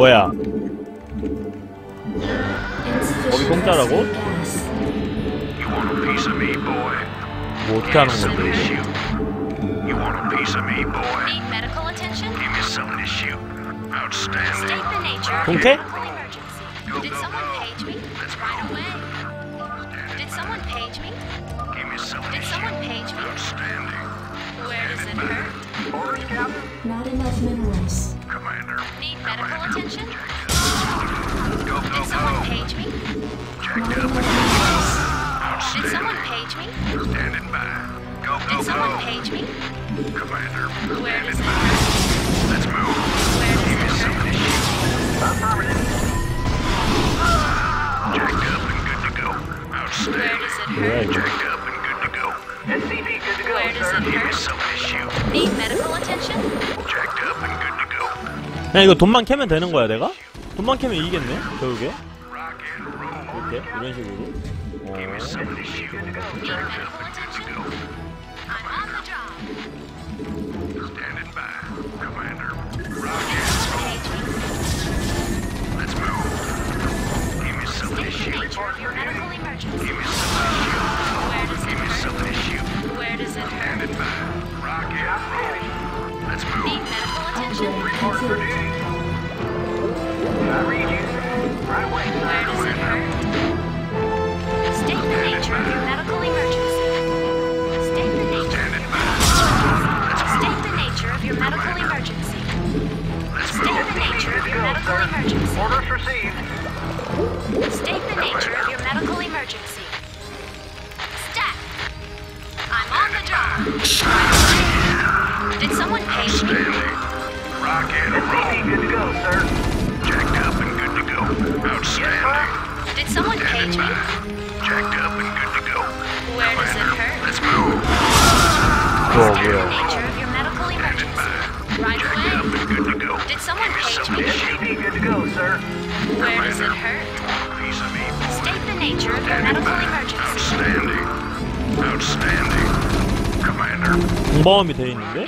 뭐야? 거기 공짜라고? You want a piece of me, boy? 뭐 어떻게 하는 Some of 건데? this shoot. You want a piece of me, boy? Need medical attention? Give me some of this shoot. Outstanding. State the nature of Okay. your medical emergency. Did someone page me? Right away. Did someone page me? Give me some of Did this someone shoot. page me? Outstanding. Where does it hurt? Orders, Captain? Not enough minerals. medical attention? Go, go, Did someone go. page me? Up someone page me? Standing by. Go, go, Did someone page me? Commander, Let's move. Where does Jacked up and good to go. Outstanding. Where does it hurt? Jacked up and good to go. SCV, good to go, Where sir. It hurt? Need medical attention? 야 이거 돈만 캐면 되는 거야 내가? 돈만 캐면 이기겠네 결국에 이렇게 이런 식으로 어. Where does it hurt? Rocket roll. Let's move. Need medical attention? Upgrade complete. I read you. Right away, Where does it hurt? State the nature of your medical emergency. State the nature. Nature of your medical emergency. State the nature of your medical emergency. State the nature of your medical emergency. Stat. I'm on the job. Did someone page me? Outstanding. Rock and roll. Good to go, sir. Jacked up and good to go. Outstanding. Did someone page me? Jacked up and good to go. Where does it hurt? Let's move. 뭐야 State the 뭐야 nature of your medical emergency. Right Jacked up away. and good to go. Did someone Give me page some me? of this shoot. Good to go, sir. Where does it hurt? Piece of me, boy. State the nature of your Standing medical by. emergency. Outstanding. Outstanding. Commander. 공범이 돼 있는데?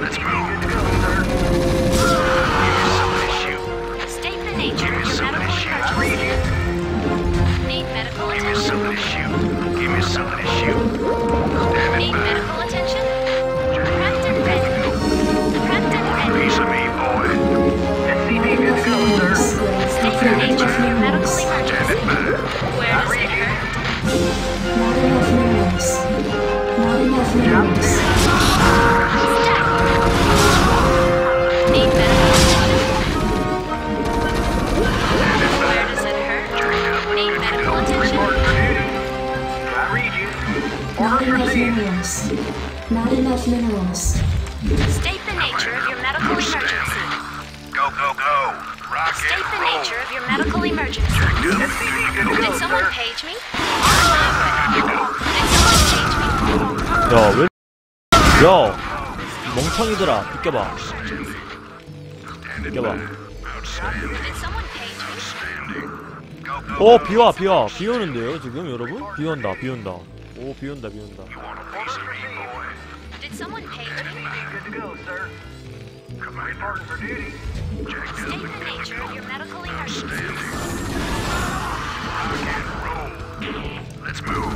Let's move. Go. Minerals. Not enough minerals. State the nature of your medical emergency. Go, go, go. Rock State the roll. nature of your medical emergency. Did someone page me? On my way. Did someone page me? 야 왜? 야 멍청이들아. Go, go, 어. 비와 비와 비 오는데요 지금 여러분? 비 온다 비 온다 오 비 온다 비 온다 go, sir. Commander. for duty. Jacked State the and good to nature of your medical emergency. Standing. Rock and roll. Let's move.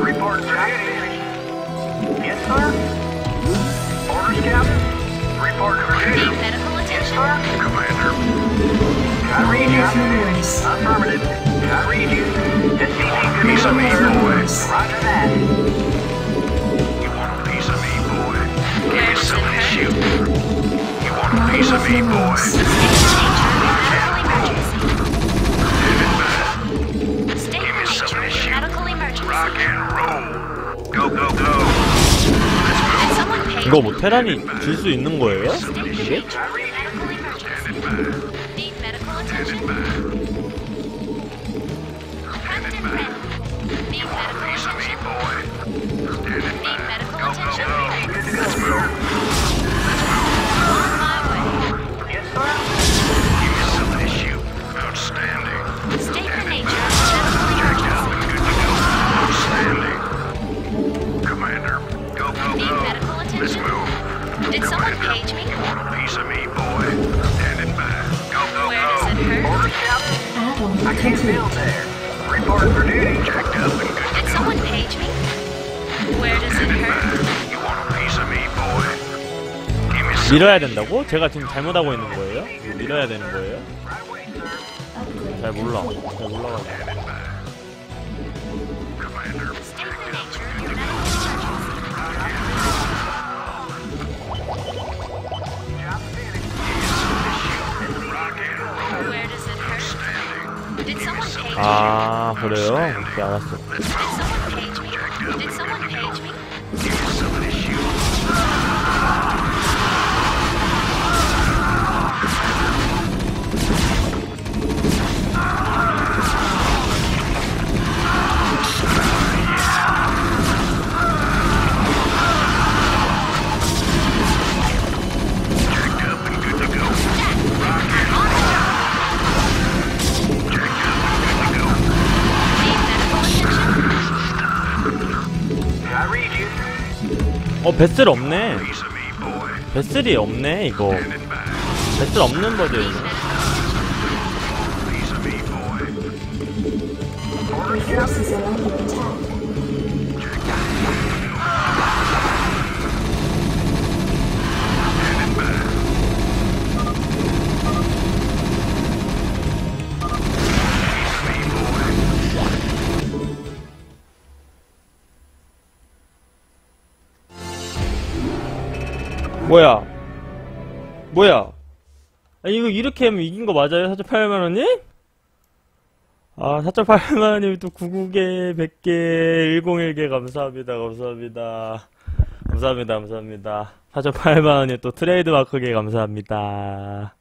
Report activation. Yes, sir? Orders, Captain? Report creation. Medical attention. Yes, sir? Commander. Got read you. Affirmative. Got read you. SCC Piece of me, boy. Roger that. You want a piece of me, boy? Give me some issue. You want a piece of me, boy? 이거 뭐 테란이 질 수 있는 거예요? 이게? Did someone page me? Piece of me, boy? Standing by. Go, go, Where go. does it hurt? Order, Captain. Add-on complete. there. Report for duty. Checked up and good Did someone page me? Where does it hurt? You want a piece of me, boy? Give me some. 밀어야 된다고? 제가 지금 잘못하고 있는 거예요? 밀어야 되는 거예요? 잘 몰라. 잘 몰라가지고. 아 그래요? 오케이 알았어. 어 배슬 없네. 배슬이 없네 이거. 배슬 없는 버전이네. 뭐야? 뭐야? 아, 이거 이렇게 하면 이긴 거 맞아요? 4.8만 원이? 아, 4.8만 원이면 또 99개, 100개, 101개 감사합니다. 감사합니다. 감사합니다. 감사합니다. 4.8만 원이 또 트레이드 마크게 감사합니다.